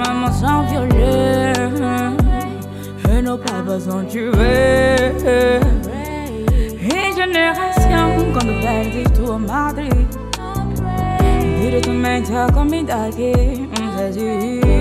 maman sans violer et nos papas sont tués. Une génération quand on perd tout au Madrid. Dire tu me comme